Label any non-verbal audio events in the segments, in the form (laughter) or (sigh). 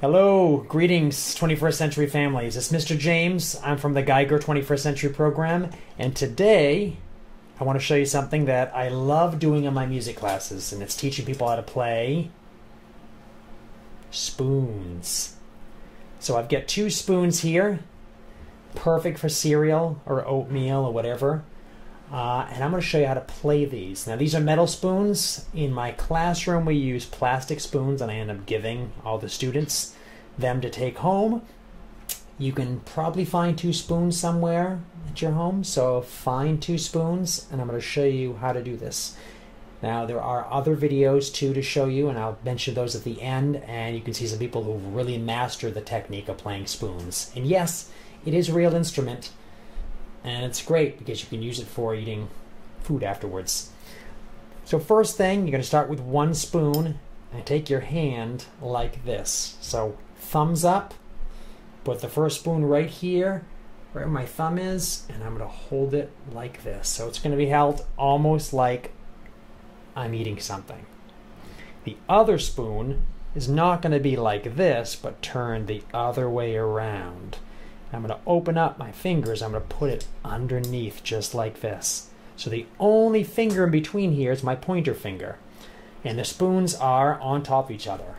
Hello, greetings, 21st Century families. It's Mr. James. I'm from the Geiger 21st Century program, and today I want to show you something that I love doing in my music classes, and it's teaching people how to play spoons. So I've got two spoons here, perfect for cereal or oatmeal or whatever. Uh, and I'm going to show you how to play these. Now, these are metal spoons. In my classroom, we use plastic spoons, and I end up giving all the students them to take home. You can probably find two spoons somewhere at your home, so find two spoons, and I'm going to show you how to do this. Now, there are other videos too to show you, and I'll mention those at the end, and you can see some people who really master the technique of playing spoons. And yes, it is a real instrument and it's great because you can use it for eating food afterwards. So first thing, you're going to start with one spoon and take your hand like this. So thumbs up, put the first spoon right here, where my thumb is, and I'm going to hold it like this. So it's going to be held almost like I'm eating something. The other spoon is not going to be like this, but turned the other way around. I'm going to open up my fingers. I'm going to put it underneath just like this. So the only finger in between here is my pointer finger. And the spoons are on top of each other.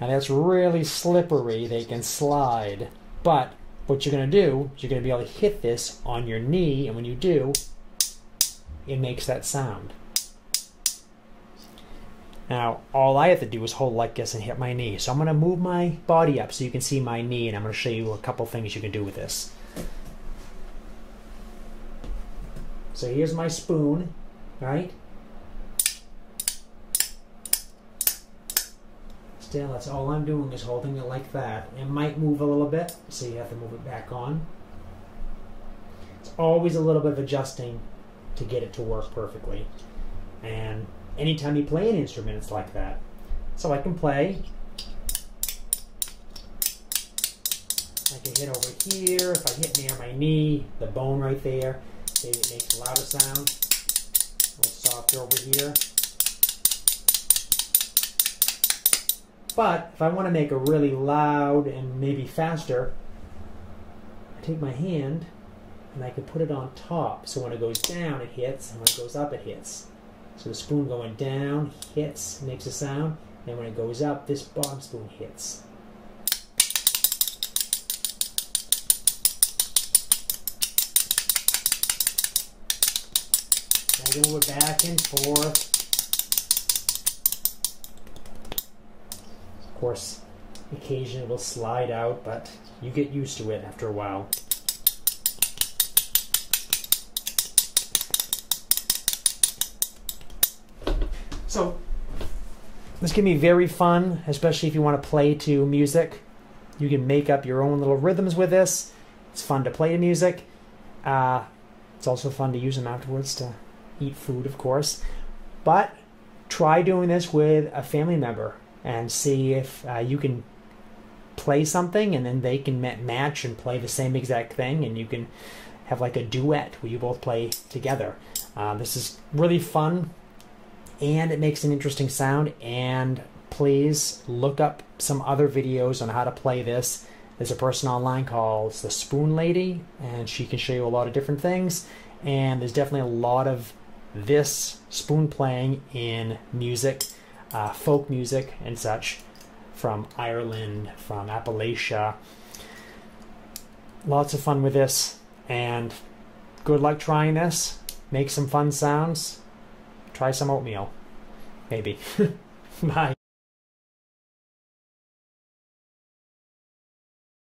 Now that's really slippery. They can slide. But what you're going to do is you're going to be able to hit this on your knee. And when you do, it makes that sound. Now, all I have to do is hold like this and hit my knee. So I'm going to move my body up so you can see my knee, and I'm going to show you a couple things you can do with this. So here's my spoon, right? Still, that's all I'm doing is holding it like that. It might move a little bit, so you have to move it back on. It's always a little bit of adjusting to get it to work perfectly. And anytime you play an instrument, it's like that. So I can play. I can hit over here. If I hit near my knee, the bone right there, maybe it makes a louder sound. A little softer over here. But if I want to make a really loud and maybe faster, I take my hand and I can put it on top. So when it goes down, it hits, and when it goes up, it hits. So the spoon going down hits, makes a sound, and when it goes up, this bottom spoon hits. It back and forth. Of course, occasionally it will slide out, but you get used to it after a while. So this can be very fun, especially if you want to play to music. You can make up your own little rhythms with this. It's fun to play to music. Uh, it's also fun to use them afterwards to eat food, of course. But try doing this with a family member and see if uh, you can play something and then they can match and play the same exact thing and you can have like a duet where you both play together. Uh, this is really fun and it makes an interesting sound. And please look up some other videos on how to play this. There's a person online called the Spoon Lady, and she can show you a lot of different things. And there's definitely a lot of this spoon playing in music, uh, folk music, and such from Ireland, from Appalachia. Lots of fun with this, and good luck trying this. Make some fun sounds. Try some oatmeal. Maybe. (laughs) Bye.